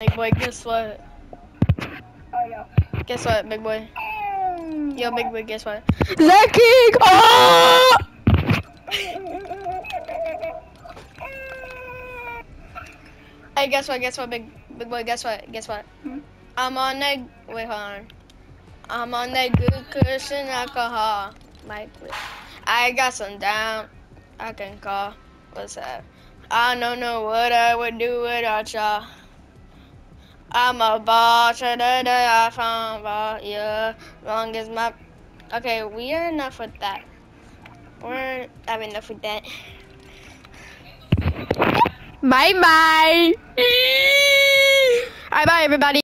Big boy, guess what? Oh, yeah. Guess what, big boy? Yo, big boy, guess what? Lucky! Oh! Hey, guess what? Guess what, big big boy? Guess what? Guess what? Hmm? I'm on that. Wait, hold on. I'm on that good cushion alcohol. Mike, wait. I got some down. I can call. What's that? I don't know what I would do without y'all. I'm a boss, da da da, I found ball, yeah. Long as my. Okay, we are enough with that. We're have enough with that. Bye bye. bye bye, everybody.